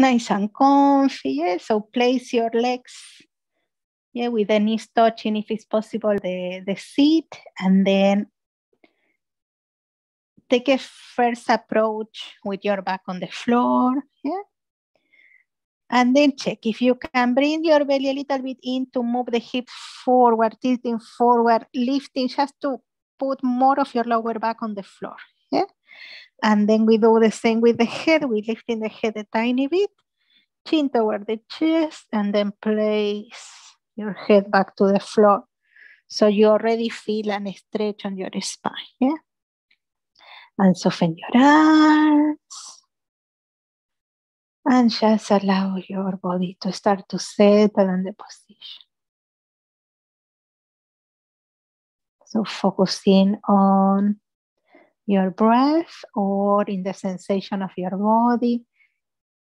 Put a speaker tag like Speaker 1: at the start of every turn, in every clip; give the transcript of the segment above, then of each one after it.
Speaker 1: nice and comfy. Yeah? So place your legs yeah, with the knees touching, if it's possible, the, the seat, and then take a first approach with your back on the floor. Yeah. And then check if you can bring your belly a little bit in to move the hips forward, tilting forward, lifting just to put more of your lower back on the floor. Yeah. And then we do the same with the head. We lifting the head a tiny bit, chin toward the chest, and then place your head back to the floor. So you already feel an stretch on your spine. Yeah. And soften your arms and just allow your body to start to settle in the position. So focusing on your breath or in the sensation of your body.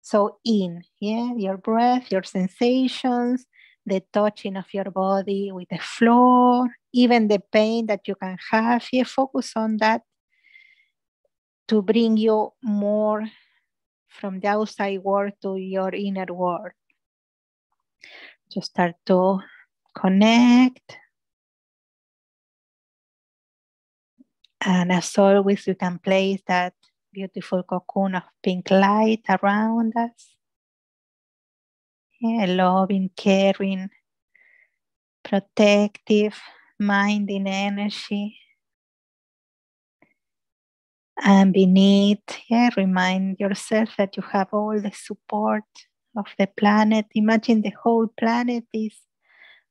Speaker 1: So in, yeah, your breath, your sensations, the touching of your body with the floor, even the pain that you can have. Yeah, focus on that to bring you more from the outside world to your inner world. Just start to connect. And as always, you can place that beautiful cocoon of pink light around us. Yeah, loving, caring, protective, minding energy and beneath, yeah, remind yourself that you have all the support of the planet. Imagine the whole planet is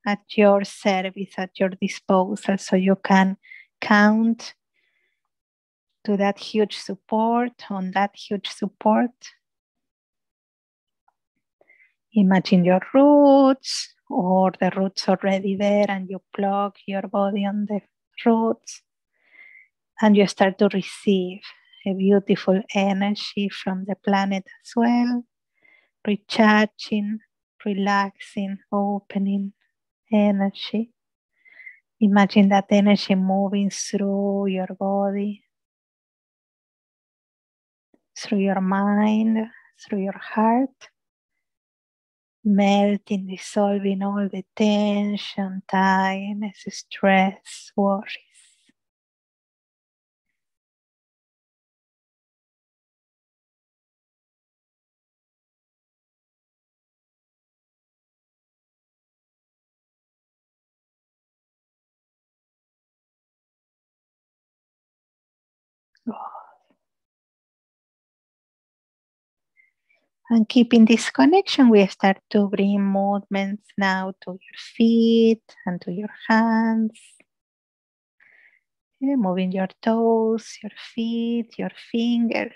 Speaker 1: at your service, at your disposal, so you can count to that huge support, on that huge support. Imagine your roots or the roots already there, and you plug your body on the roots and you start to receive a beautiful energy from the planet as well, recharging, relaxing, opening energy. Imagine that energy moving through your body, through your mind, through your heart, melting, dissolving all the tension, tiredness, stress, worries. And keeping this connection, we start to bring movements now to your feet and to your hands. Yeah, moving your toes, your feet, your fingers.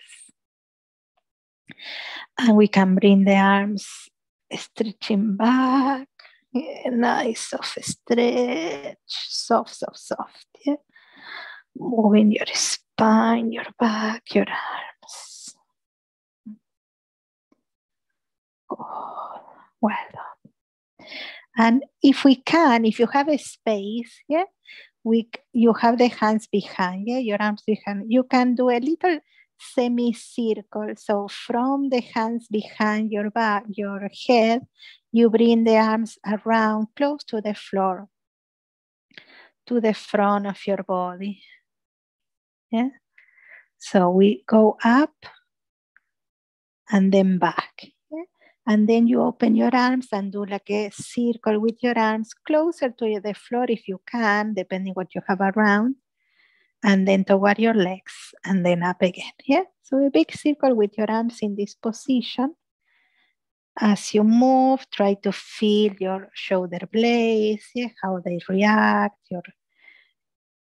Speaker 1: And we can bring the arms stretching back. Yeah, nice soft stretch, soft, soft, soft. Yeah. Moving your spine, your back, your arms. Oh, well done. And if we can, if you have a space, yeah, we you have the hands behind, yeah, your arms behind. You can do a little semicircle. So from the hands behind your back, your head, you bring the arms around close to the floor, to the front of your body. Yeah. So we go up and then back. And then you open your arms and do like a circle with your arms closer to the floor if you can, depending what you have around. And then toward your legs and then up again. Yeah. So a big circle with your arms in this position. As you move, try to feel your shoulder blades, yeah, how they react, your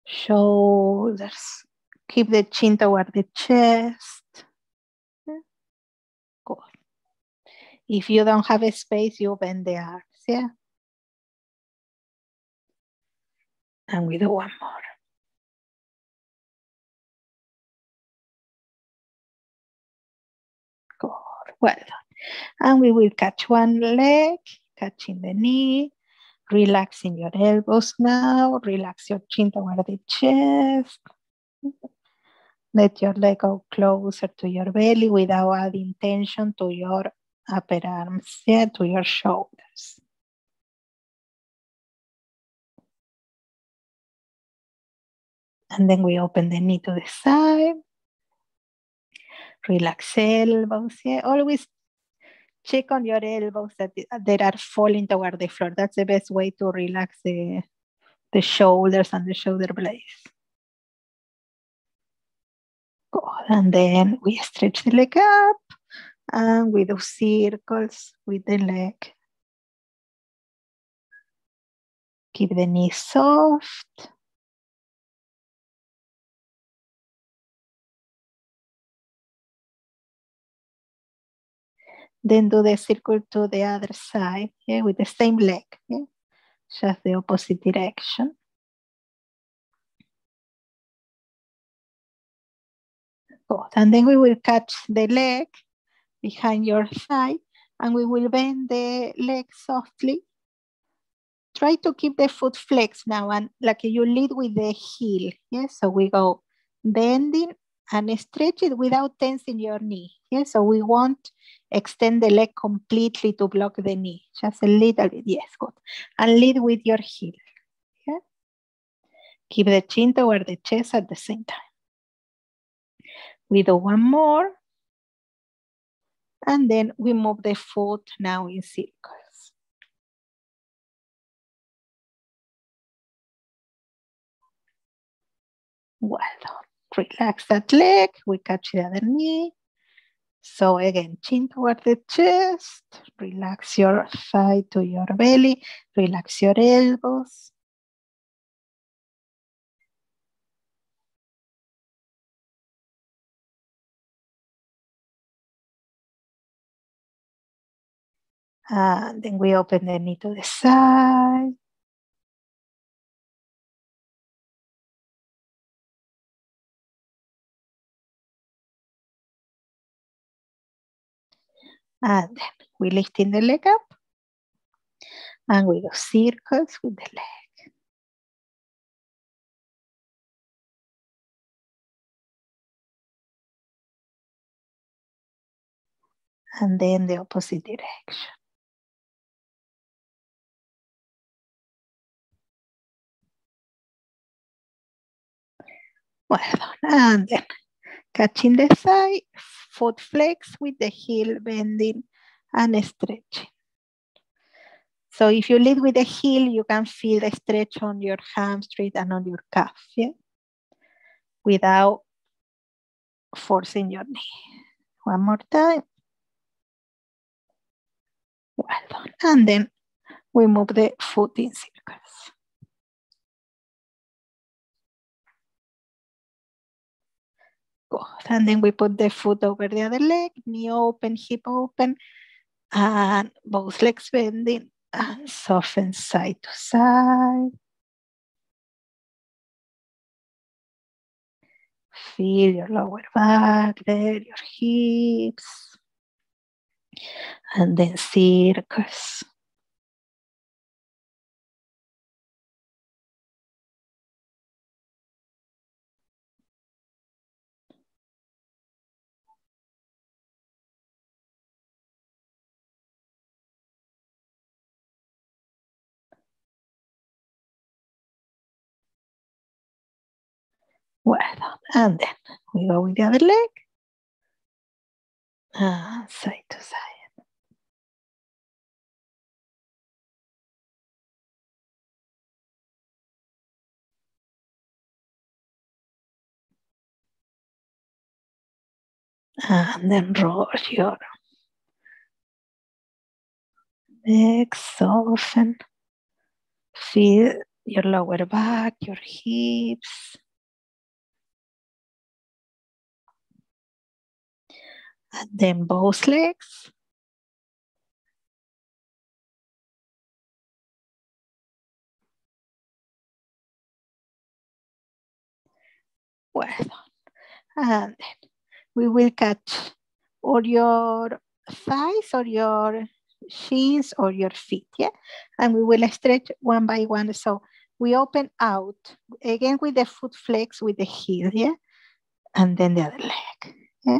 Speaker 1: shoulders Keep the chin toward the chest. Good. If you don't have a space, you bend the arms, yeah? And we do one more. Good, well done. And we will catch one leg, catching the knee, relaxing your elbows now, relax your chin toward the chest. Let your leg go closer to your belly without adding tension to your upper arms, yeah, to your shoulders. And then we open the knee to the side. Relax elbows, yeah. Always check on your elbows that they are falling toward the floor. That's the best way to relax the, the shoulders and the shoulder blades. Good. And then we stretch the leg up and we do circles with the leg. Keep the knee soft. Then do the circle to the other side, yeah, with the same leg, yeah, just the opposite direction. Good. And then we will catch the leg behind your thigh and we will bend the leg softly. Try to keep the foot flexed now and like you lead with the heel. Yes, so we go bending and stretch it without tensing your knee. Yes, so we won't extend the leg completely to block the knee. Just a little bit, yes, good. And lead with your heel. Keep the chin toward the chest at the same time. We do one more. And then we move the foot now in circles. Well done. Relax that leg. We catch the other knee. So again, chin toward the chest. Relax your thigh to your belly. Relax your elbows. And then we open the knee to the side. And then we lift in the leg up. And we do circles with the leg. And then the opposite direction. Well done. And then catching the thigh, foot flex with the heel bending and stretching. So if you lead with the heel, you can feel the stretch on your hamstring and on your calf, yeah? Without forcing your knee. One more time. Well done. And then we move the foot in circles. And then we put the foot over the other leg, knee open, hip open, and both legs bending and soften side to side. Feel your lower back there, your hips, and then circles. Well done. And then we go with the other leg. Side to side. And then roll your neck, soften. Feel your lower back, your hips. And then both legs. Well done. And we will catch all your thighs or your shins or your feet, yeah? And we will stretch one by one. So we open out, again with the foot flex with the heel, yeah? And then the other leg, yeah?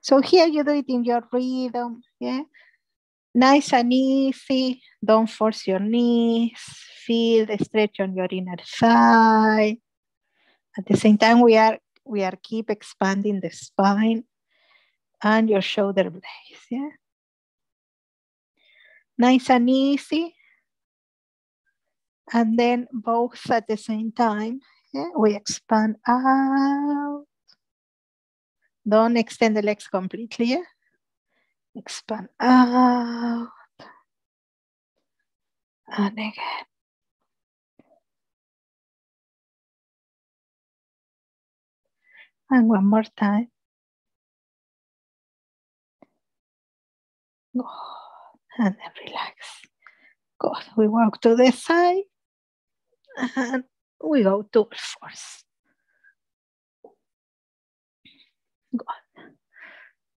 Speaker 1: So here you do it in your rhythm, yeah? Nice and easy. Don't force your knees. Feel the stretch on your inner thigh. At the same time, we are we are keep expanding the spine and your shoulder blades, yeah? Nice and easy. And then both at the same time, yeah? we expand out. Don't extend the legs completely? Expand out. And again. And one more time. And then relax. Good. We walk to the side. And we go to fours. Good.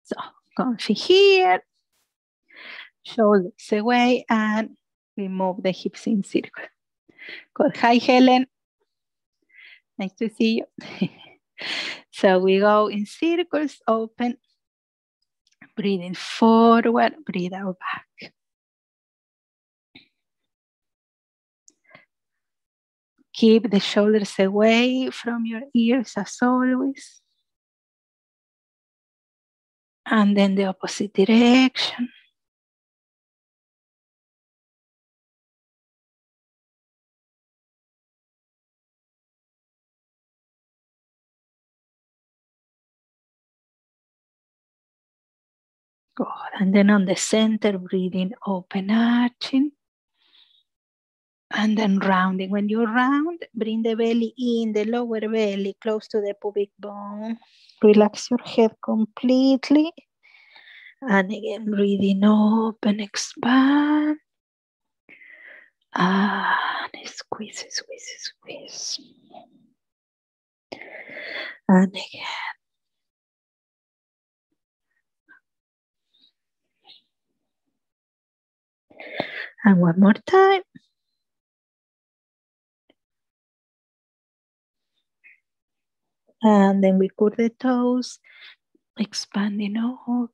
Speaker 1: So comfy here. Shoulders away and we move the hips in circle. Good. Hi, Helen. Nice to see you. so we go in circles, open, breathing forward, breathe out back. Keep the shoulders away from your ears as always. And then the opposite direction. Good. And then on the center, breathing, open, arching. And then rounding. When you round, bring the belly in, the lower belly, close to the pubic bone. Relax your head completely. And again, breathing, open, expand. And squeeze, squeeze, squeeze. And again. And one more time. And then we curl the toes, expanding open.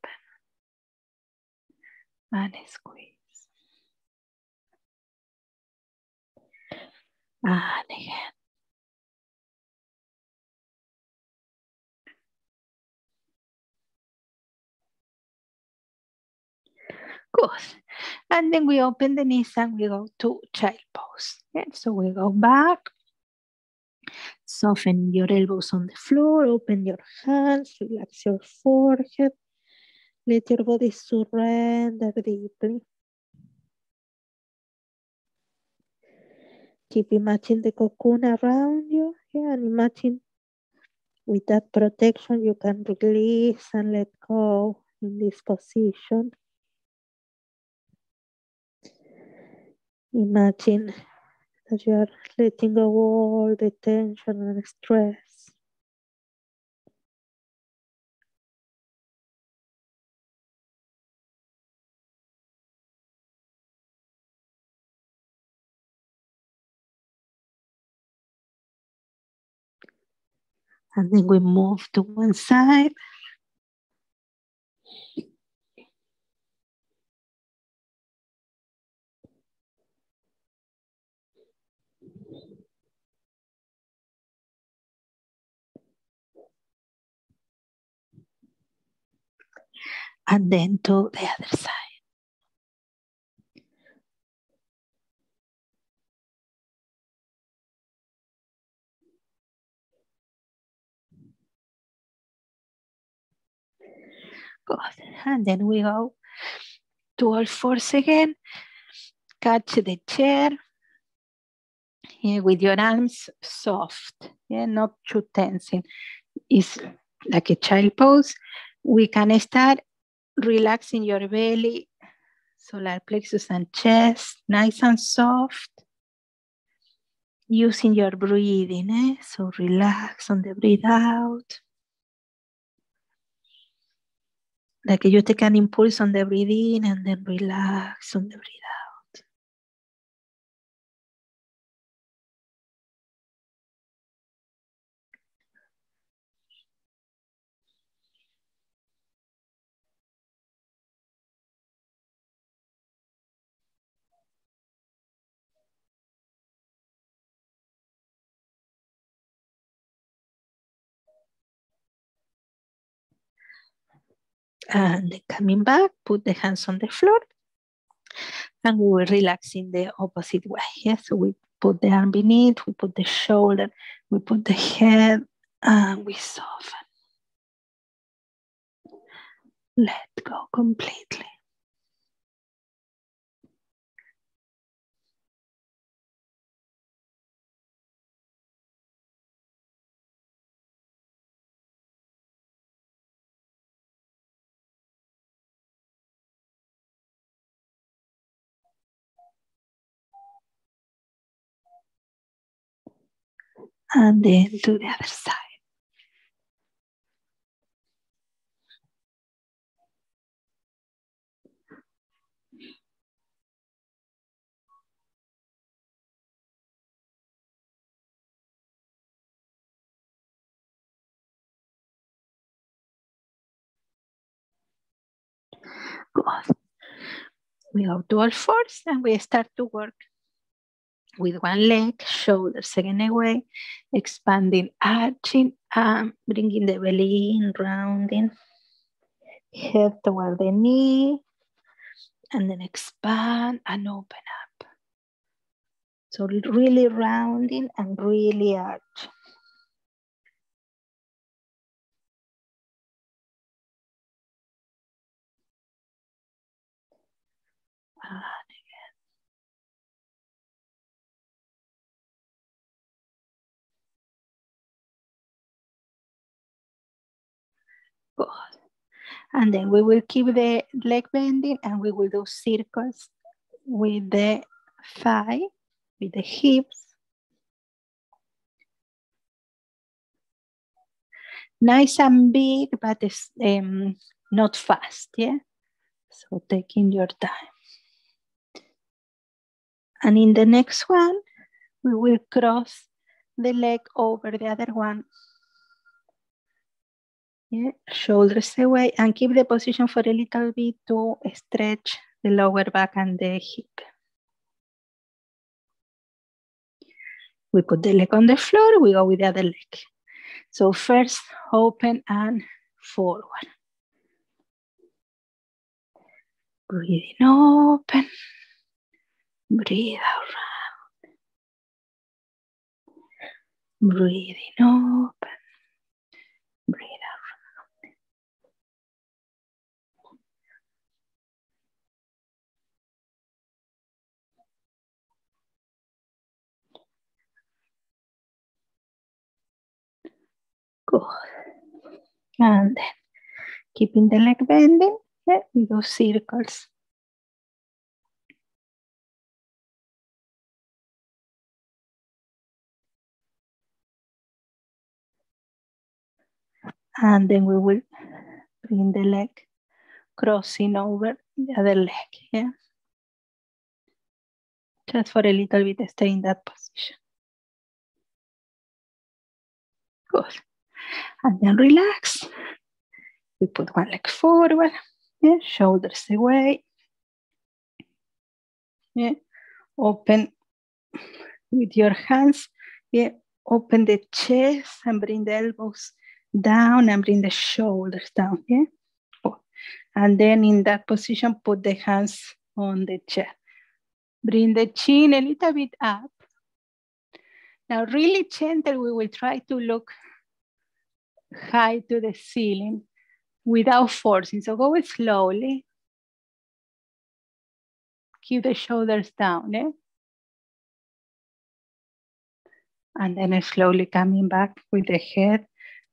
Speaker 1: And squeeze. And again. Good. And then we open the knees and we go to child pose. Yeah? So we go back. Soften your elbows on the floor. Open your hands. Relax your forehead. Let your body surrender deeply. Keep imagining the cocoon around you. Yeah, and imagine with that protection you can release and let go in this position. Imagine that you are letting go all the tension and stress. And then we move to one side. And then to the other side. Good. And then we go to all fours again. Catch the chair yeah, with your arms soft, yeah, not too tensing. It's like a child pose. We can start relaxing your belly, solar plexus and chest, nice and soft. Using your breathing, eh? so relax on the breathe out. Like you take an impulse on the breathing and then relax on the breathe out. And coming back, put the hands on the floor. And we will relax in the opposite way. Yes, so we put the arm beneath, we put the shoulder, we put the head, and we soften. Let go completely. And then to the other side. Good. We go to all fours and we start to work with one leg, shoulders again away, expanding, arching, and bringing the belly in, rounding, head toward the knee, and then expand and open up. So really rounding and really arch. Good. And then we will keep the leg bending and we will do circles with the thigh, with the hips. Nice and big, but it's um, not fast, yeah? So taking your time. And in the next one, we will cross the leg over the other one yeah, shoulders away and keep the position for a little bit to stretch the lower back and the hip. We put the leg on the floor, we go with the other leg. So first open and forward. Breathing open, breathe out Breathing open, breathe And then keeping the leg bending, yeah, we do circles. And then we will bring the leg crossing over the other leg, yeah? Just for a little bit, stay in that position. Good and then relax. We put one leg forward, yeah, shoulders away. Yeah, open with your hands. Yeah, open the chest and bring the elbows down and bring the shoulders down. Yeah, oh. and then in that position, put the hands on the chair. Bring the chin a little bit up. Now, really gentle, we will try to look high to the ceiling without forcing. So go slowly. Keep the shoulders down. Eh? And then slowly coming back with the head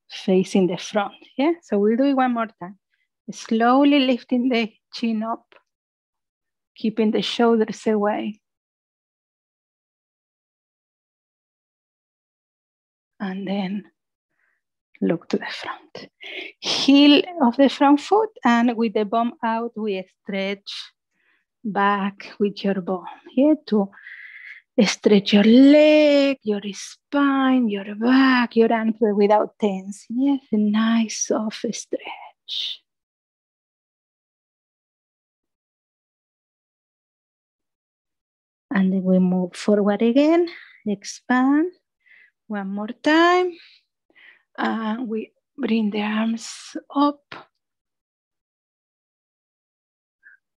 Speaker 1: facing the front. Yeah, so we'll do it one more time. Slowly lifting the chin up, keeping the shoulders away. And then look to the front. Heel of the front foot and with the bum out, we stretch back with your bum. Here to stretch your leg, your spine, your back, your ankle without tense. Yes, a nice soft stretch. And then we move forward again, expand. One more time. And we bring the arms up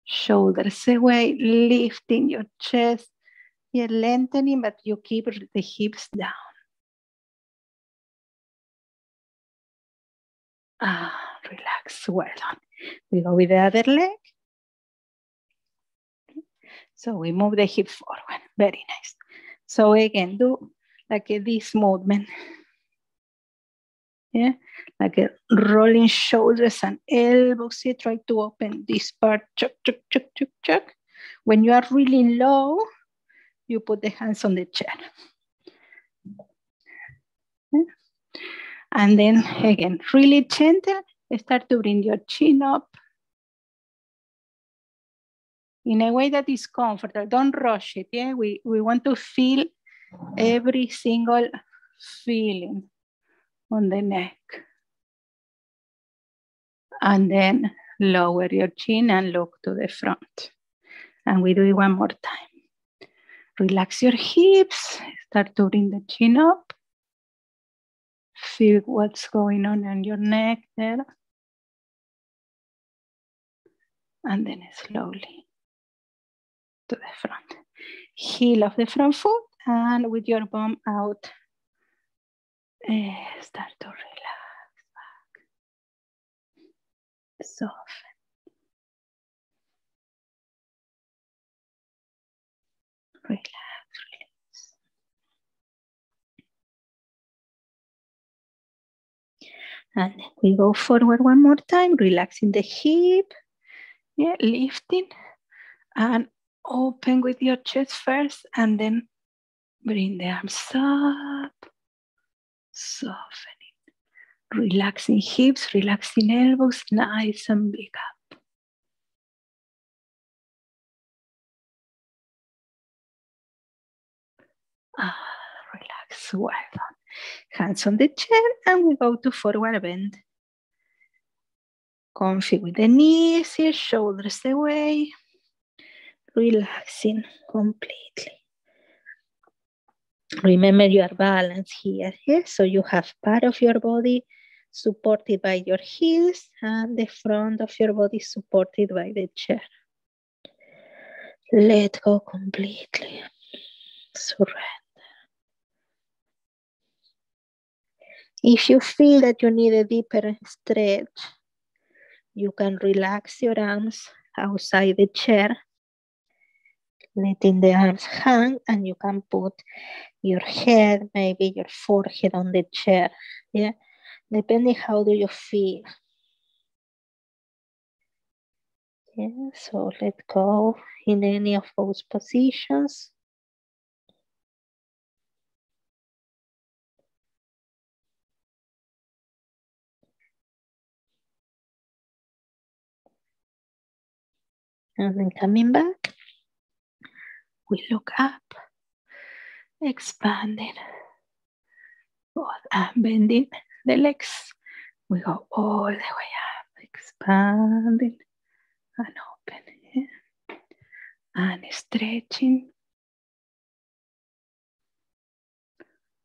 Speaker 1: shoulders away, lifting your chest. You're lengthening, but you keep the hips down. Ah, relax. Well done. We go with the other leg. So we move the hips forward. Very nice. So again, do like this movement. Yeah, like a rolling shoulders and elbows. You try to open this part. Chuck, chuck, chuck, chuck, chuck. When you are really low, you put the hands on the chair. Yeah. And then again, really gentle, start to bring your chin up in a way that is comfortable. Don't rush it. Yeah, we, we want to feel every single feeling on the neck. And then lower your chin and look to the front. And we do it one more time. Relax your hips, start to bring the chin up. Feel what's going on in your neck there. And then slowly to the front. Heel of the front foot and with your bum out, start to relax back. Soften. Relax, release. And then we go forward one more time, relaxing the hip, yeah, lifting and open with your chest first and then bring the arms up, softening, relaxing hips, relaxing elbows, nice and big up. Ah, relax, well done. Hands on the chair and we go to forward bend. Comfy with the knees, your shoulders away relaxing completely. Remember you are balanced here, yes? So you have part of your body supported by your heels and the front of your body supported by the chair. Let go completely. Surrender. If you feel that you need a deeper stretch, you can relax your arms outside the chair letting the arms hang and you can put your head, maybe your forehead on the chair. Yeah, depending how do you feel. Yeah, so let go in any of those positions. And then coming back we look up, expanding, both and bending the legs. We go all the way up, expanding and opening, and stretching.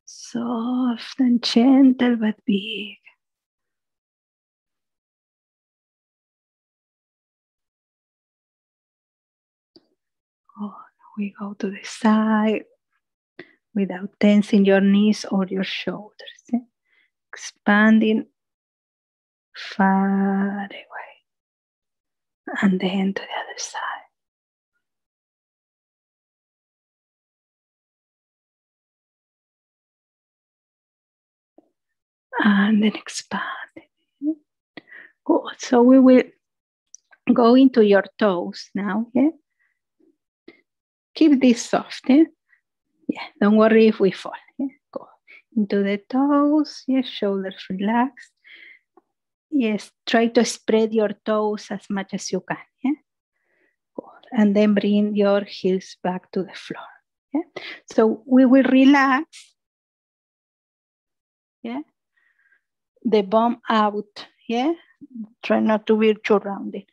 Speaker 1: Soft and gentle but big. We go to the side without tensing your knees or your shoulders. Eh? Expanding far away. And then to the other side. And then expand. Good. So we will go into your toes now. Yeah? Keep this soft. Yeah? yeah, don't worry if we fall. Yeah? Go into the toes. Yes, shoulders relax. Yes, try to spread your toes as much as you can. Yeah? Good. And then bring your heels back to the floor. Yeah? So we will relax. Yeah. The bum out. Yeah. Try not to be too rounded.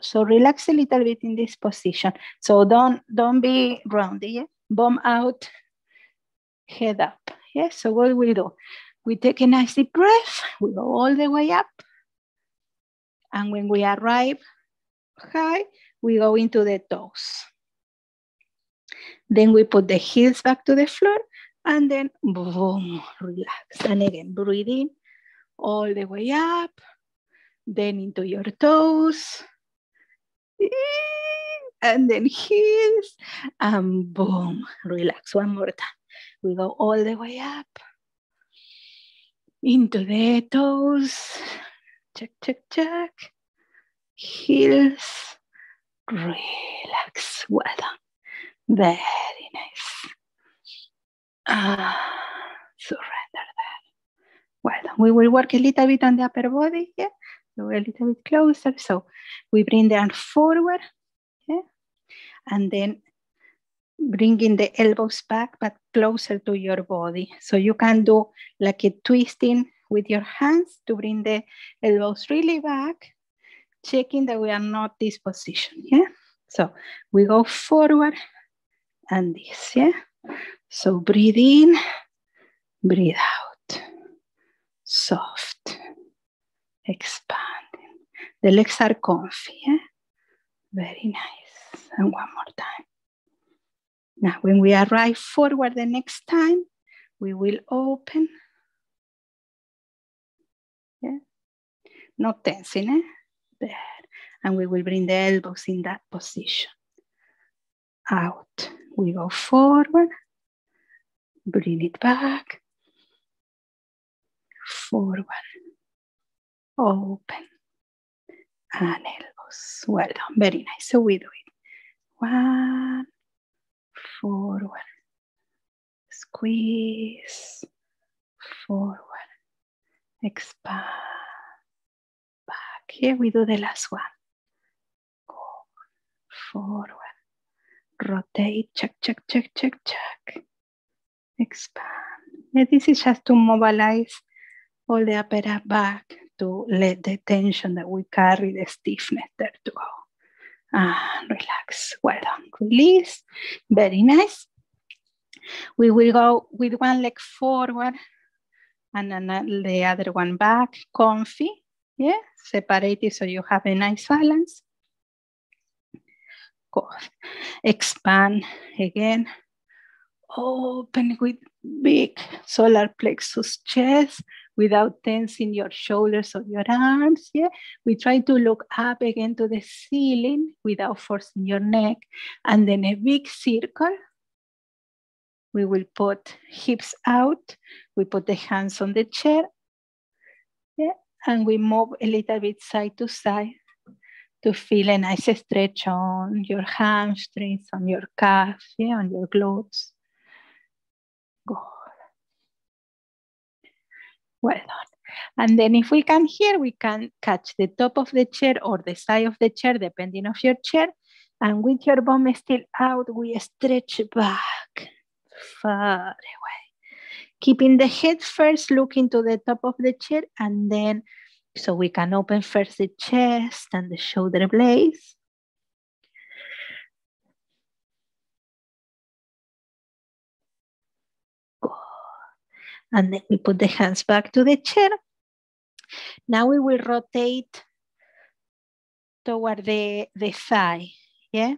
Speaker 1: So relax a little bit in this position. So don't don't be rounded. Yeah? Bum out, head up. Yeah. So what we do? We take a nice deep breath. We go all the way up. And when we arrive high, we go into the toes. Then we put the heels back to the floor and then boom, relax. And again, breathe in all the way up, then into your toes, and then heels, and boom, relax. One more time. We go all the way up, into the toes, check, check, check, heels, relax. Well done. Very nice. Ah, surrender that. Well done. We will work a little bit on the upper body here. So a little bit closer. So we bring the arm forward. Yeah? And then bringing the elbows back, but closer to your body. So you can do like a twisting with your hands to bring the elbows really back, checking that we are not this position. Yeah. So we go forward and this. Yeah. So breathe in, breathe out. Soft, expanding. The legs are comfy. Yeah? Very nice. And one more time. Now, when we arrive forward the next time, we will open. Yeah? Not tensing, eh? There. And we will bring the elbows in that position. Out. We go forward Bring it back. Forward. Open. And elbows. Well done. Very nice. So we do it. One. Forward. Squeeze. Forward. Expand. Back. Here we do the last one. Go. Forward. Rotate. Check, check, check, check, check expand. And this is just to mobilize all the upper back to let the tension that we carry, the stiffness there to go. And relax. Well done. Release. Very nice. We will go with one leg forward and then the other one back, comfy. Yeah, separated so you have a nice balance. Good. Expand again open with big solar plexus chest without tensing your shoulders or your arms. Yeah, we try to look up again to the ceiling without forcing your neck, and then a big circle. We will put hips out. We put the hands on the chair. Yeah, and we move a little bit side to side to feel a nice stretch on your hamstrings, on your calf, yeah, on your glutes. Good. Well done. And then if we can here, we can catch the top of the chair or the side of the chair, depending of your chair. And with your bum still out, we stretch back far away. Keeping the head first, looking to the top of the chair, and then so we can open first the chest and the shoulder blades. And then we put the hands back to the chair. Now we will rotate toward the, the thigh, yeah?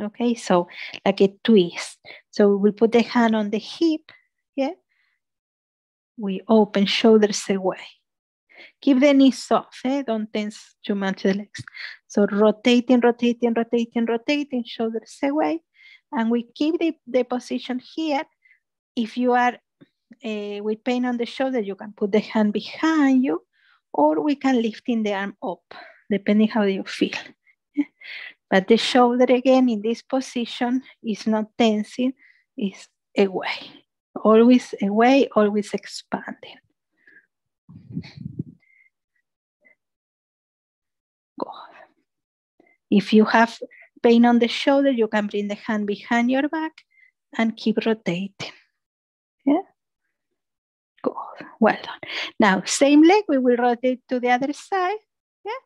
Speaker 1: Okay, so like a twist. So we will put the hand on the hip, yeah? We open shoulders away. Keep the knees soft, eh? don't tense too much the legs. So rotating, rotating, rotating, rotating, shoulders away. And we keep the, the position here. If you are uh, with pain on the shoulder, you can put the hand behind you, or we can lifting the arm up, depending how you feel. But the shoulder again in this position is not tensing, is away. Always away, always expanding. Go. If you have pain on the shoulder, you can bring the hand behind your back and keep rotating. Well done. Now, same leg, we will rotate to the other side. Yeah.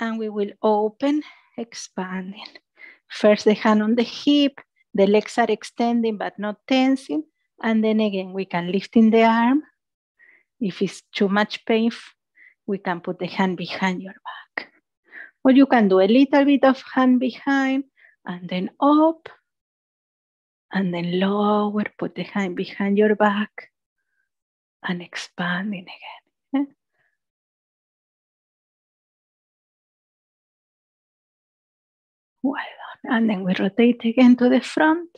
Speaker 1: And we will open, expanding. First, the hand on the hip. The legs are extending but not tensing. And then again, we can lift in the arm. If it's too much pain, we can put the hand behind your back. Or you can do a little bit of hand behind and then up and then lower, put the hand behind your back and expanding again. Well done. And then we rotate again to the front.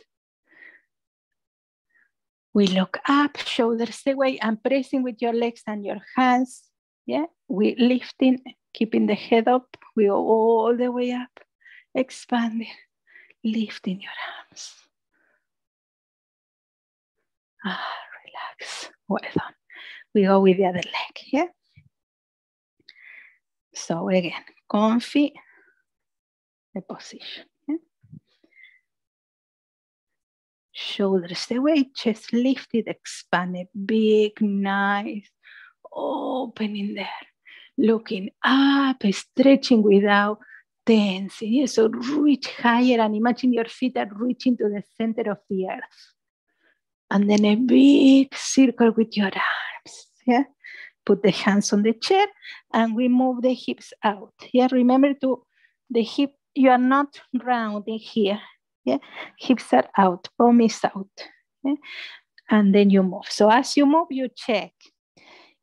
Speaker 1: We look up, shoulders away, and pressing with your legs and your hands. Yeah, we lifting, keeping the head up. We go all the way up, expanding, lifting your arms. Ah, relax. Well done. We go with the other leg. Yeah. So again, comfy the position. Yeah? Shoulders away, chest lifted, expanded, big, nice, opening there, looking up, stretching without tensing. Yeah? So reach higher and imagine your feet are reaching to the center of the earth. And then a big circle with your arms. Yeah. Put the hands on the chair and we move the hips out. Yeah. Remember to the hip you are not rounding here. Yeah, hips are out, bum is out. Yeah? And then you move. So as you move, you check.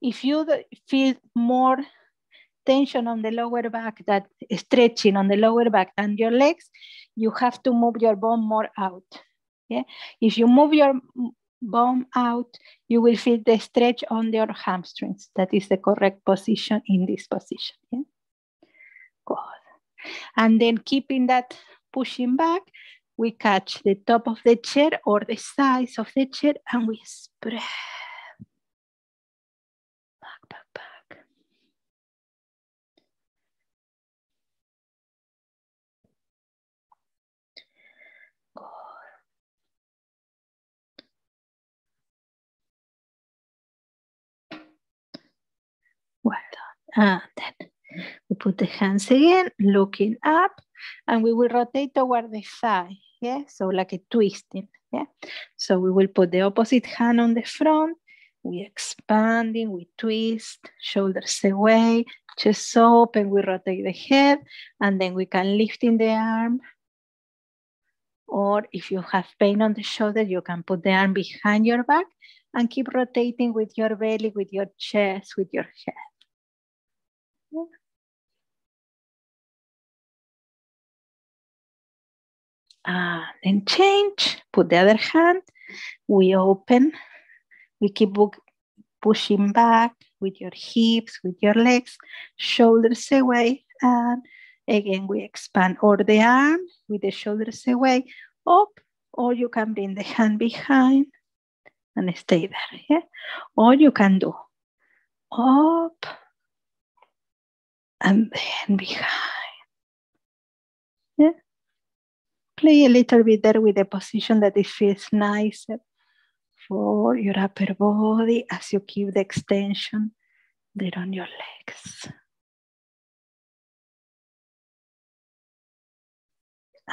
Speaker 1: If you feel more tension on the lower back, that stretching on the lower back and your legs, you have to move your bone more out. Yeah. If you move your bum out, you will feel the stretch on your hamstrings. That is the correct position in this position. Yeah. Good. And then keeping that pushing back, we catch the top of the chair or the sides of the chair and we spread. Back, back, back. Good. Well done. Ah, and then we put the hands again, looking up, and we will rotate toward the thigh. Yeah, so like a twisting. Yeah, so we will put the opposite hand on the front. We expanding, we twist, shoulders away, chest open, we rotate the head, and then we can lift in the arm. Or if you have pain on the shoulder, you can put the arm behind your back and keep rotating with your belly, with your chest, with your head. Yeah. Uh, then change, put the other hand, we open, we keep pushing back with your hips, with your legs, shoulders away, and again we expand. Or the arm with the shoulders away, up, or you can bring the hand behind and stay there, yeah? Or you can do. Up and then behind. Yeah. play a little bit there with the position that it feels nicer for your upper body as you keep the extension there on your legs.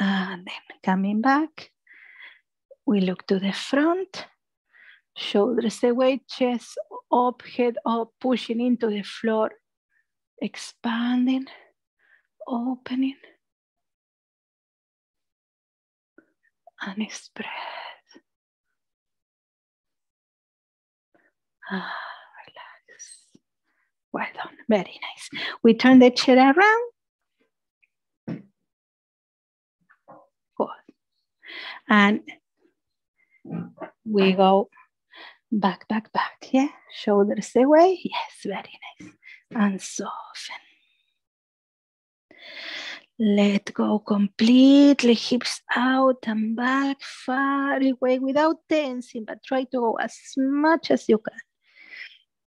Speaker 1: And then coming back, we look to the front, shoulders away, chest up, head up, pushing into the floor, expanding, opening. and express. Ah, relax. Well done, very nice. We turn the chair around. Good. And we go back, back, back. Yeah, shoulders away. Yes, very nice. And soften. Let go completely, hips out and back, far away without tensing, but try to go as much as you can.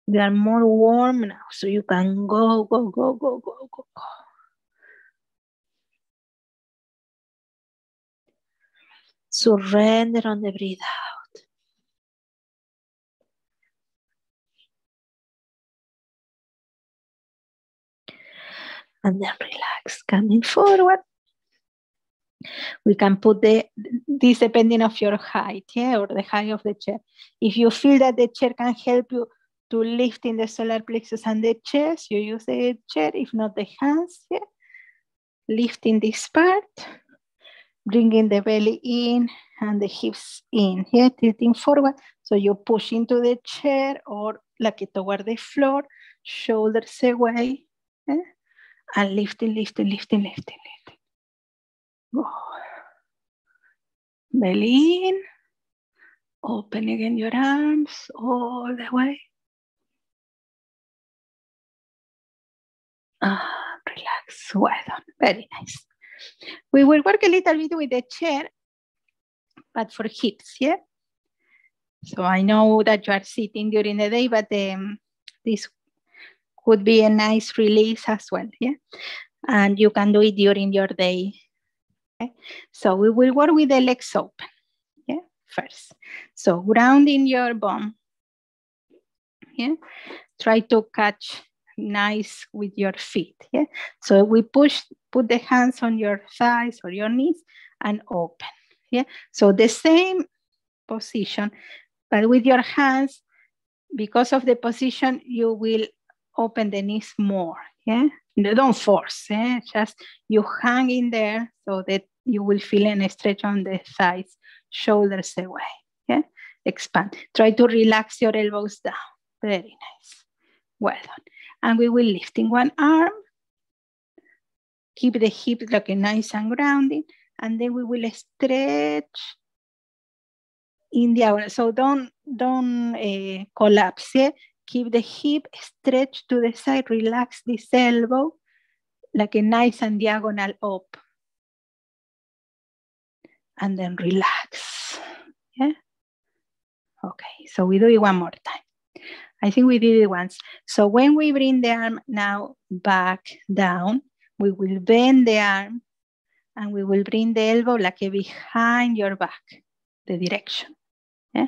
Speaker 1: You are more warm now, so you can go, go, go, go, go, go, go. Surrender on the breathe out. And then relax, coming forward. We can put the this depending of your height, yeah, or the height of the chair. If you feel that the chair can help you to lift in the solar plexus and the chest, you use the chair. If not, the hands, yeah. lifting this part, bringing the belly in and the hips in, yeah, tilting forward. So you push into the chair or like it toward the floor, shoulders away, yeah? And lifting, lifting, lifting, lifting, lifting. Go. Belly in, open again your arms all the way. Ah, relax, well done, very nice. We will work a little bit with the chair, but for hips, yeah? So I know that you are sitting during the day, but um, this could be a nice release as well, yeah? And you can do it during your day. Okay? So we will work with the legs open, yeah, first. So grounding your bum, yeah? Try to catch nice with your feet, yeah? So we push, put the hands on your thighs or your knees and open, yeah? So the same position, but with your hands, because of the position, you will open the knees more. Yeah, don't force. Just you hang in there so that you will feel a stretch on the thighs, shoulders away. Yeah, expand. Try to relax your elbows down. Very nice. Well done. And we will lifting one arm. Keep the hips looking nice and grounded. And then we will stretch in the So don't don't uh, collapse. Yeah? Keep the hip stretched to the side, relax this elbow like a nice and diagonal up. And then relax. Yeah? Okay, so we do it one more time. I think we did it once. So when we bring the arm now back down, we will bend the arm and we will bring the elbow like behind your back, the direction. Yeah?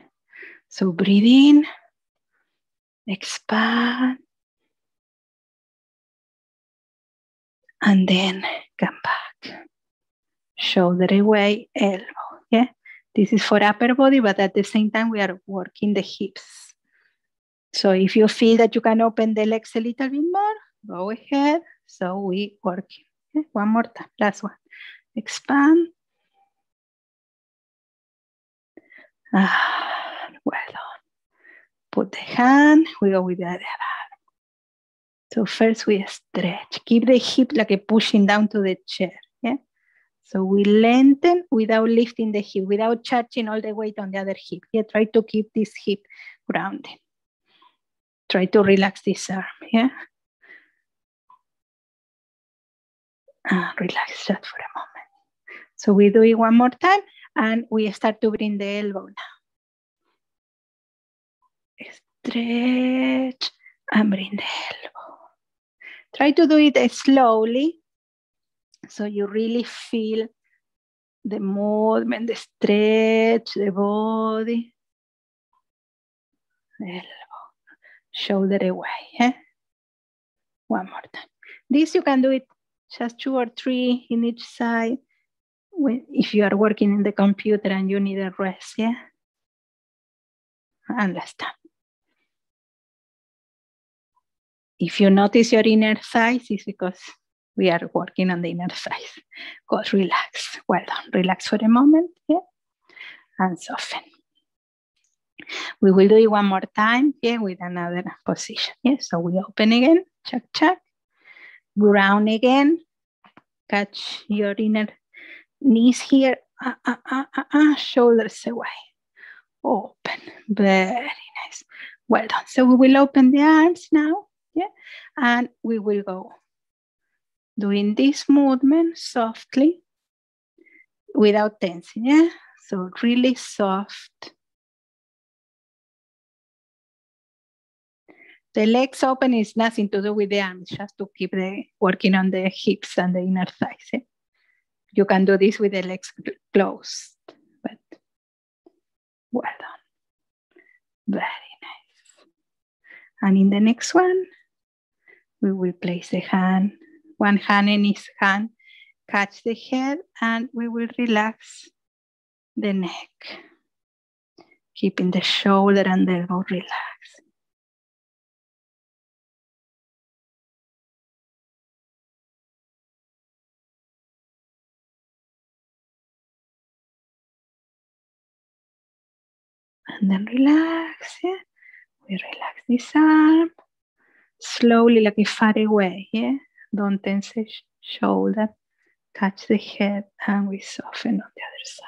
Speaker 1: So breathe in expand, and then come back. Shoulder away, elbow. Yeah, this is for upper body, but at the same time, we are working the hips. So if you feel that you can open the legs a little bit more, go ahead. So we work. Okay? One more time, last one. Expand. Ah, well put the hand, we go with the other arm. So first we stretch, keep the hip like a pushing down to the chair, yeah? So we lengthen without lifting the hip, without charging all the weight on the other hip. Yeah, try to keep this hip grounded. Try to relax this arm, yeah? And relax that for a moment. So we do it one more time and we start to bring the elbow now stretch and bring the elbow. Try to do it slowly so you really feel the movement, the stretch, the body. Elbow, shoulder away. Eh? One more time. This you can do it just two or three in each side when, if you are working in the computer and you need a rest, yeah? Understand. If you notice your inner thighs, it's because we are working on the inner thighs. Go relax. Well done. Relax for a moment. Yeah. And soften. We will do it one more time yeah, with another position. Yeah. So we open again. Check, check. Ground again. Catch your inner knees here. Uh, uh, uh, uh, uh, shoulders away. Open. Very nice. Well done. So we will open the arms now yeah? And we will go doing this movement softly without tensing, yeah? So really soft. The legs open is nothing to do with the arms, just to keep the working on the hips and the inner thighs. Yeah? You can do this with the legs closed, but well done. Very nice. And in the next one, we will place the hand, one hand in his hand, catch the head, and we will relax the neck, keeping the shoulder and the elbow relaxed. and then relax. We relax this arm Slowly, like a far away, yeah? Don't tense the shoulder. Touch the head and we soften on the other side.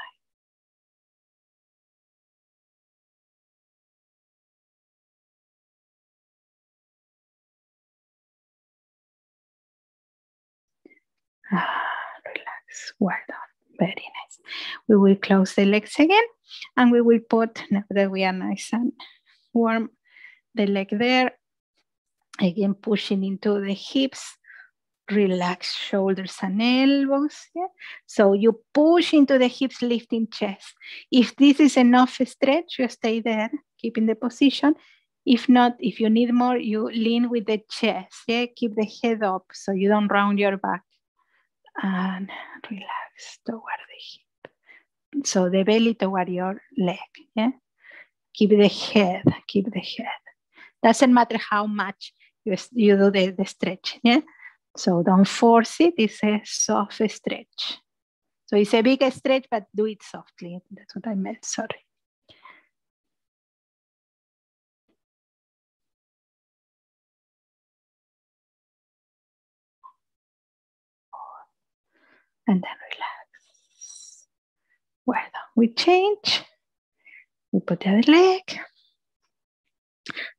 Speaker 1: Ah, relax, well done. Very nice. We will close the legs again and we will put, now that we are nice and warm, the leg there. Again, pushing into the hips, relax shoulders and elbows. Yeah? So you push into the hips, lifting chest. If this is enough stretch, you stay there, keeping the position. If not, if you need more, you lean with the chest. Yeah, keep the head up so you don't round your back. And relax toward the hip. So the belly toward your leg. Yeah. Keep the head, keep the head. Doesn't matter how much you, you do the, the stretch. Yeah. So don't force it. It's a soft stretch. So it's a big stretch, but do it softly. That's what I meant. Sorry. And then relax. Well. We change. We put the other leg.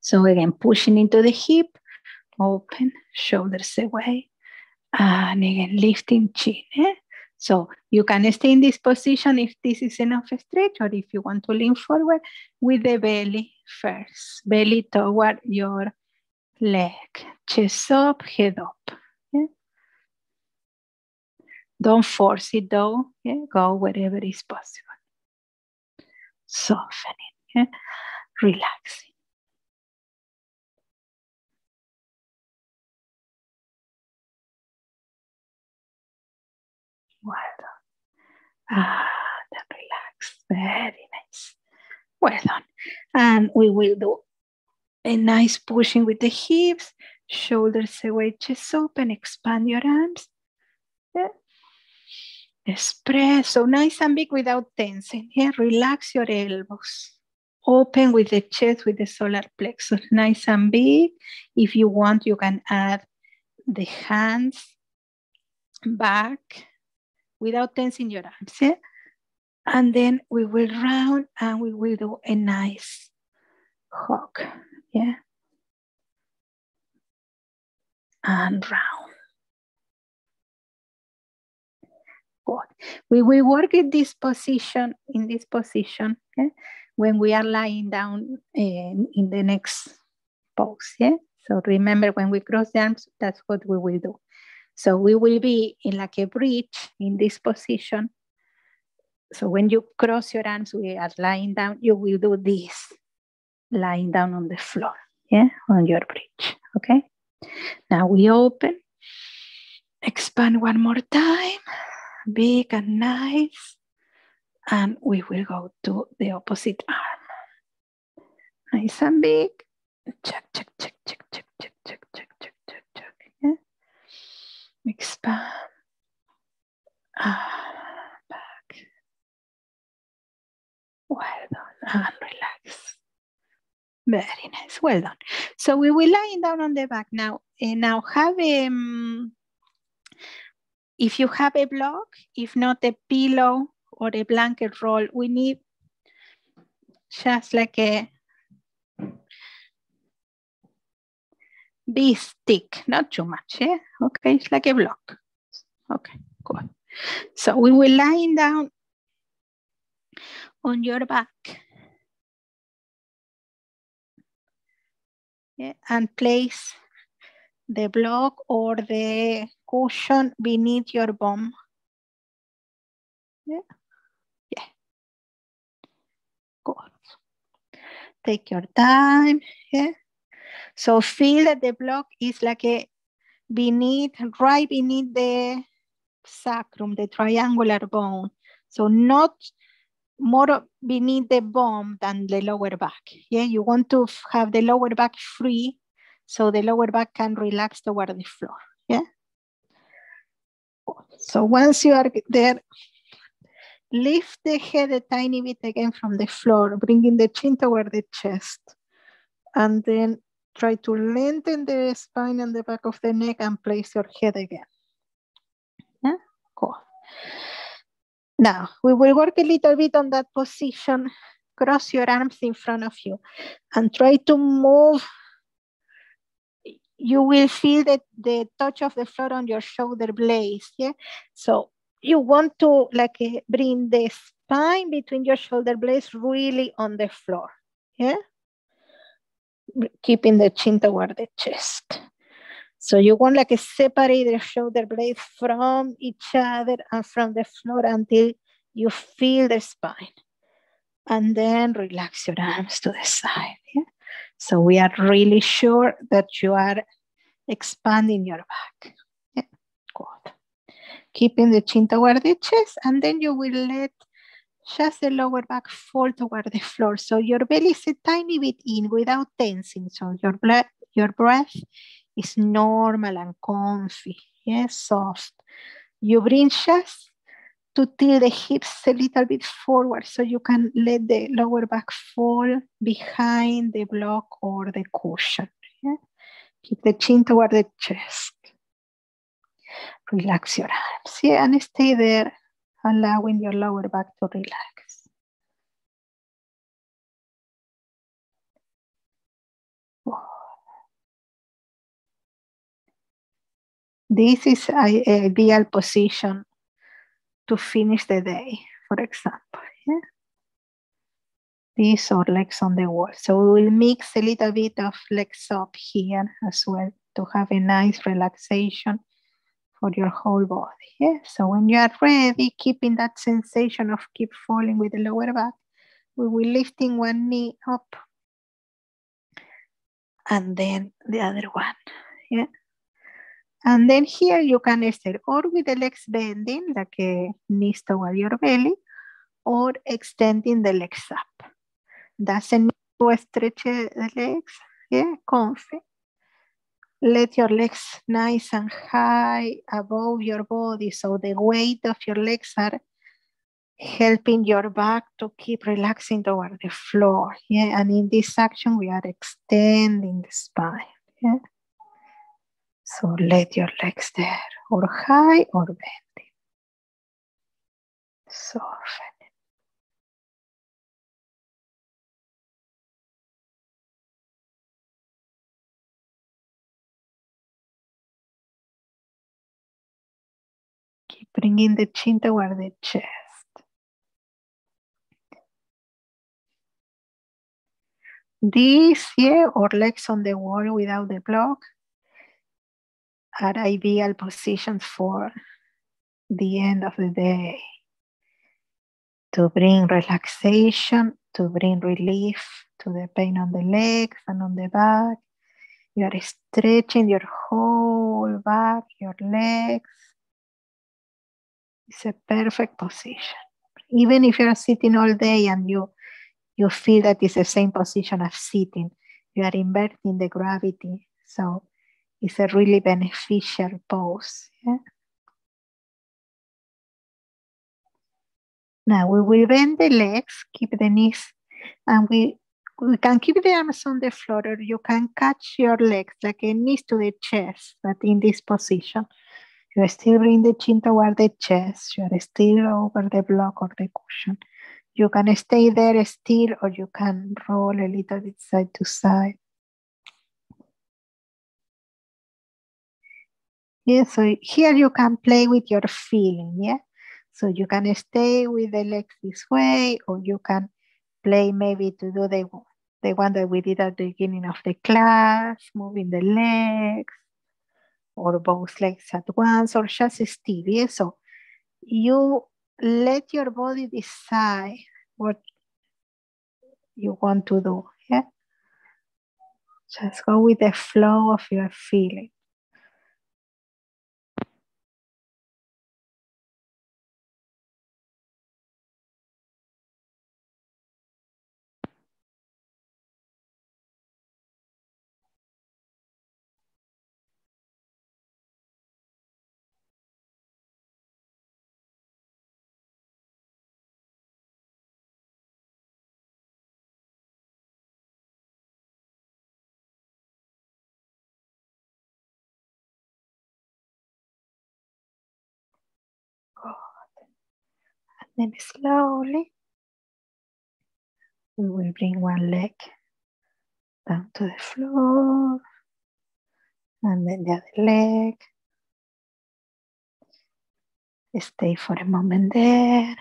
Speaker 1: So again, pushing into the hip, open, shoulders away, and again, lifting chin. Eh? So you can stay in this position if this is enough stretch, or if you want to lean forward with the belly first. Belly toward your leg. Chest up, head up. Yeah? Don't force it though. Yeah? Go wherever is possible. Softening, yeah? relaxing. Ah, then relax. Very nice. Well done. And we will do a nice pushing with the hips, shoulders away, chest open, expand your arms. Yeah. Express, so nice and big without tensing. Yeah, relax your elbows. Open with the chest, with the solar plexus, nice and big. If you want, you can add the hands back without tensing your arms. Yeah? And then we will round and we will do a nice hug. Yeah. And round. Good. We will work in this position, in this position, when we are lying down in, in the next pose. Yeah. So remember when we cross the arms, that's what we will do. So we will be in like a bridge in this position. So when you cross your arms, we are lying down, you will do this, lying down on the floor, yeah, on your bridge, okay? Now we open, expand one more time, big and nice, and we will go to the opposite arm. Nice and big, check, check, check, check, check, check, check, check? Expand ah, back. Well done and relax. Very nice. Well done. So we will lying down on the back now. And now have a, um, if you have a block, if not a pillow or a blanket roll, we need just like a be stick, not too much, yeah? Okay, it's like a block. Okay, cool. So we will lie down on your back. Yeah, and place the block or the cushion beneath your bum. Yeah, yeah. Good. Take your time, yeah. So feel that the block is like a beneath, right beneath the sacrum, the triangular bone. So not more beneath the bone than the lower back. Yeah, you want to have the lower back free so the lower back can relax toward the floor. Yeah. So once you are there, lift the head a tiny bit again from the floor, bringing the chin toward the chest. And then try to lengthen the spine and the back of the neck and place your head again. Yeah, cool. Now, we will work a little bit on that position. Cross your arms in front of you and try to move. You will feel that the touch of the floor on your shoulder blades, yeah? So you want to like uh, bring the spine between your shoulder blades really on the floor, yeah? Keeping the chin toward the chest. So you want like a separate the shoulder blades from each other and from the floor until you feel the spine. And then relax your arms to the side. Yeah? So we are really sure that you are expanding your back. Yeah, good. Keeping the chin toward the chest, and then you will let just the lower back fall toward the floor. So your belly is a tiny bit in without tensing. So your, blood, your breath is normal and comfy, yes, soft. You bring just to tilt the hips a little bit forward so you can let the lower back fall behind the block or the cushion. Yeah? Keep the chin toward the chest. Relax your arms, yeah, and stay there, allowing your lower back to relax. This is an ideal position to finish the day, for example. Yeah? These are legs on the wall. So we will mix a little bit of legs up here as well to have a nice relaxation for your whole body. Yeah? So when you are ready, keeping that sensation of keep falling with the lower back, we will lifting one knee up and then the other one. Yeah. And then here you can stay or with the legs bending, like a knees toward your belly, or extending the legs up. Doesn't need to stretch the legs, yeah, comfy. Let your legs nice and high above your body, so the weight of your legs are helping your back to keep relaxing toward the floor. Yeah, and in this action, we are extending the spine. Yeah. So let your legs there, or high or bending. Soften. Bringing the chin toward the chest. This, yeah, or legs on the wall without the block are ideal positions for the end of the day to bring relaxation, to bring relief to the pain on the legs and on the back. You are stretching your whole back, your legs. It's a perfect position. Even if you're sitting all day and you you feel that it's the same position as sitting, you are inverting the gravity. So it's a really beneficial pose. Yeah? Now we will bend the legs, keep the knees, and we, we can keep the arms on the floor or you can catch your legs like a knees to the chest, but in this position. You still bring the chin toward the chest, you are still over the block or the cushion. You can stay there still or you can roll a little bit side to side. Yeah, so here you can play with your feeling, yeah? So you can stay with the legs this way, or you can play maybe to do the, the one that we did at the beginning of the class, moving the legs, or both legs at once, or just yeah? So you let your body decide what you want to do, yeah? Just go with the flow of your feeling. Then slowly, we will bring one leg down to the floor and then the other leg. Stay for a moment there.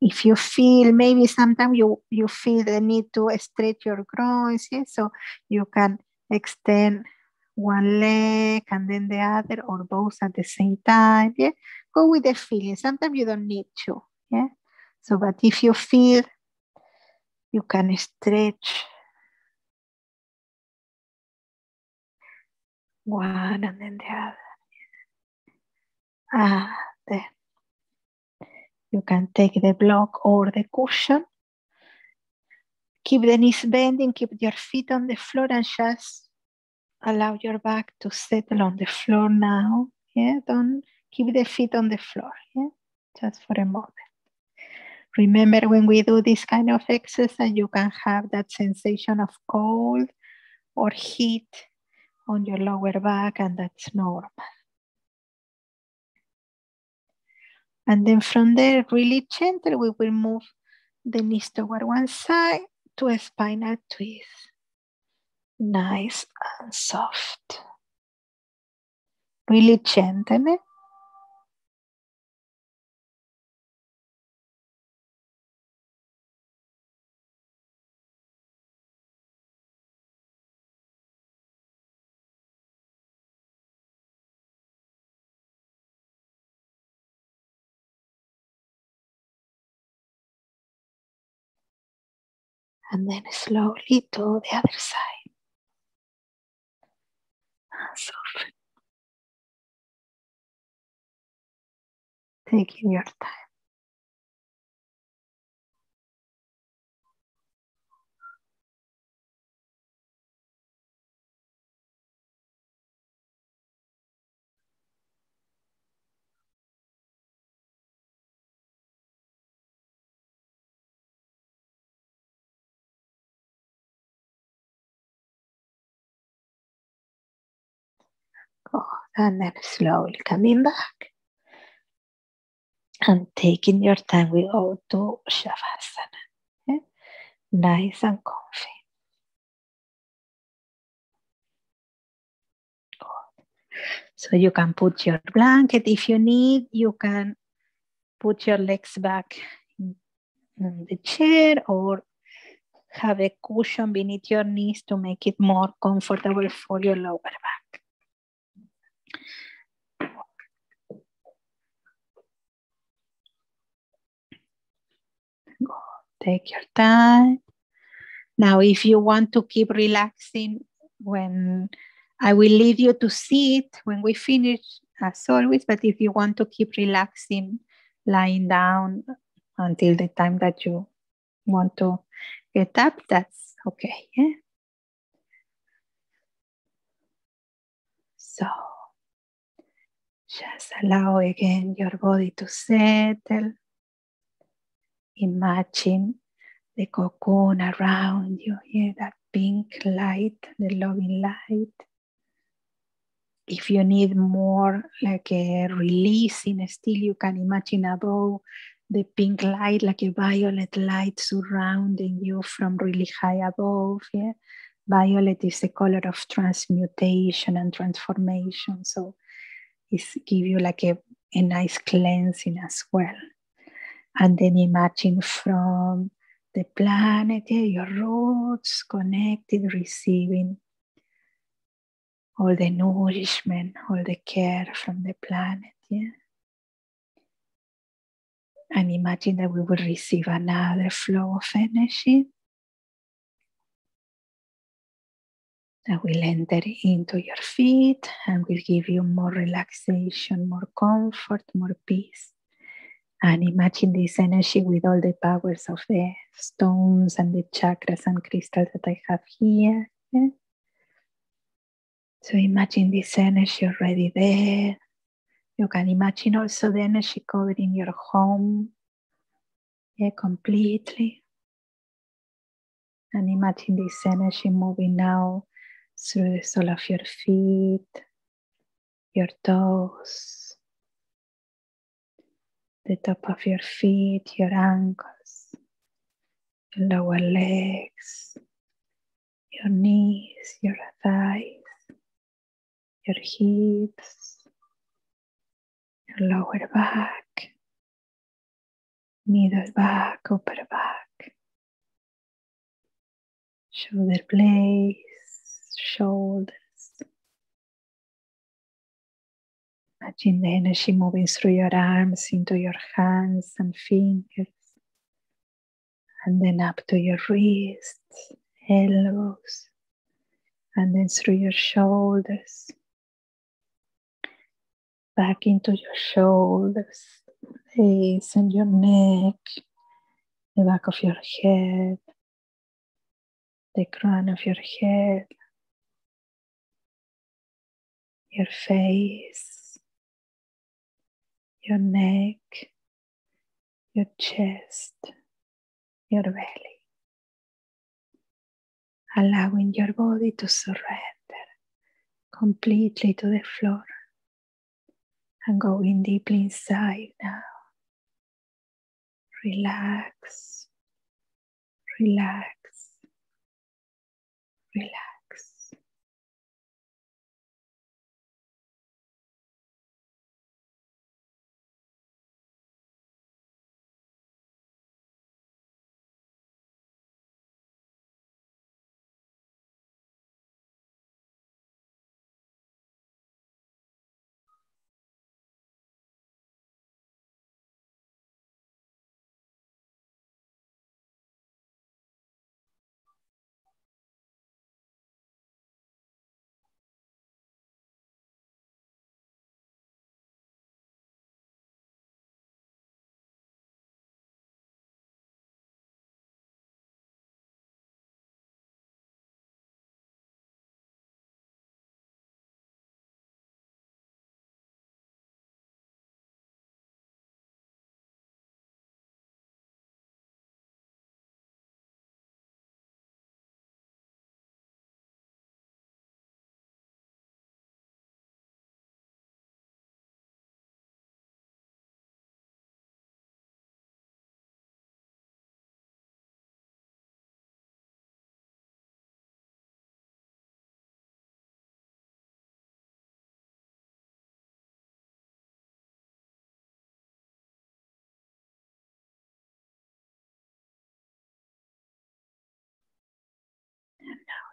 Speaker 1: If you feel maybe sometimes you, you feel the need to stretch your groins, yeah? so you can extend one leg and then the other or both at the same time. Yeah, go with the feeling. Sometimes you don't need to. Yeah, so but if you feel, you can stretch one and then the other. Ah, then you can take the block or the cushion. Keep the knees bending, keep your feet on the floor and just allow your back to settle on the floor now. Yeah, don't keep the feet on the floor. Yeah, just for a moment. Remember when we do this kind of exercise, you can have that sensation of cold or heat on your lower back, and that's normal. And then from there, really gentle, we will move the knees toward one side to a spinal twist nice and soft. Really gentle. Eh? And then slowly to the other side. Soften. Taking your time. And then slowly coming back. And taking your time, we go to Shavasana. Okay? Eh? Nice and comfy. Good. So you can put your blanket if you need. You can put your legs back in the chair or have a cushion beneath your knees to make it more comfortable for your lower back. Take your time. Now, if you want to keep relaxing, when I will leave you to sit when we finish, as always, but if you want to keep relaxing, lying down until the time that you want to get up, that's okay. Yeah? So, just allow again your body to settle. Imagine the cocoon around you, yeah, that pink light, the loving light. If you need more like a releasing, still you can imagine above the pink light, like a violet light surrounding you from really high above. Yeah, violet is the color of transmutation and transformation. So it's give you like a, a nice cleansing as well. And then imagine from the planet, your roots connected, receiving all the nourishment, all the care from the planet. Yeah. And imagine that we will receive another flow of energy that will enter into your feet and will give you more relaxation, more comfort, more peace. And imagine this energy with all the powers of the stones and the chakras and crystals that I have here. Yeah? So imagine this energy already there. You can imagine also the energy covering your home yeah, completely. And imagine this energy moving now through the sole of your feet, your toes, the top of your feet, your ankles, your lower legs, your knees, your thighs, your hips, your lower back, middle back, upper back, shoulder blades, shoulders. Imagine the energy moving through your arms into your hands and fingers, and then up to your wrists, elbows, and then through your shoulders, back into your shoulders, face and your neck, the back of your head, the crown of your head, your face, your neck, your chest, your belly. Allowing your body to surrender completely to the floor and going deeply inside now. Relax, relax, relax.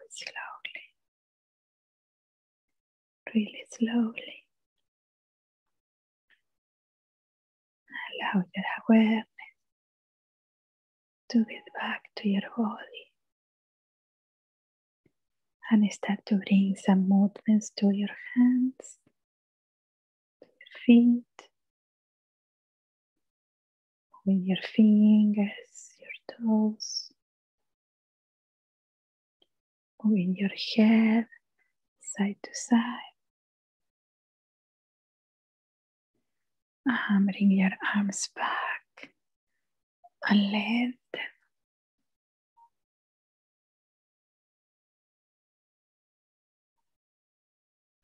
Speaker 1: Slowly, really slowly. Allow your awareness to get back to your body and start to bring some movements to your hands, to your feet, with your fingers, your toes. Moving your head side to side. And bring your arms back and lengthen.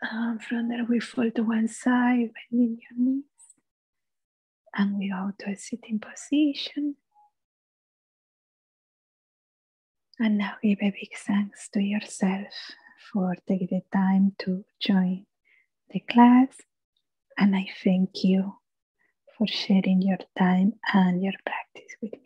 Speaker 1: And um, from there, we fall to one side, bending your knees. And we go to a sitting position. And now give a big thanks to yourself for taking the time to join the class. And I thank you for sharing your time and your practice with me.